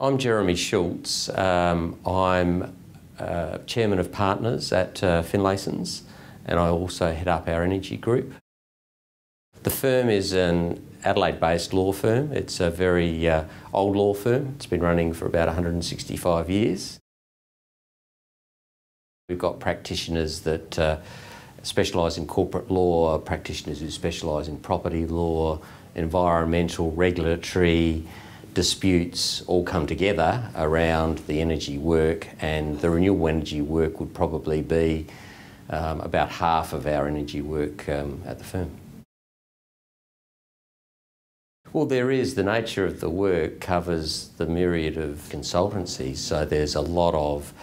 I'm Jeremy Schultz. Um, I'm uh, Chairman of Partners at uh, Finlaysons and I also head up our energy group. The firm is an Adelaide-based law firm. It's a very uh, old law firm. It's been running for about 165 years. We've got practitioners that uh, specialise in corporate law, practitioners who specialise in property law, environmental, regulatory, disputes all come together around the energy work and the renewable energy work would probably be um, about half of our energy work um, at the firm. Well, there is. The nature of the work covers the myriad of consultancies. So there's a lot of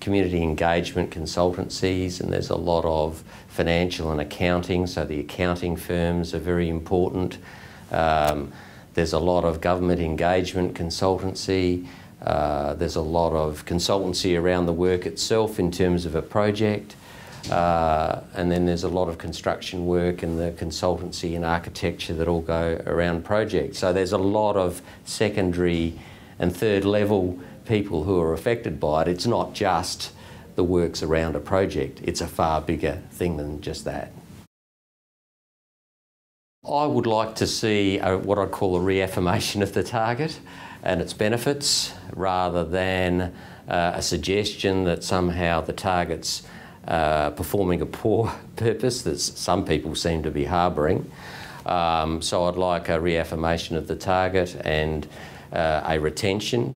community engagement consultancies and there's a lot of financial and accounting. So the accounting firms are very important. Um, there's a lot of government engagement consultancy. Uh, there's a lot of consultancy around the work itself in terms of a project. Uh, and then there's a lot of construction work and the consultancy and architecture that all go around projects. So there's a lot of secondary and third level people who are affected by it. It's not just the works around a project, it's a far bigger thing than just that. I would like to see a, what I'd call a reaffirmation of the target and its benefits rather than uh, a suggestion that somehow the target's uh, performing a poor purpose that some people seem to be harbouring. Um, so I'd like a reaffirmation of the target and uh, a retention.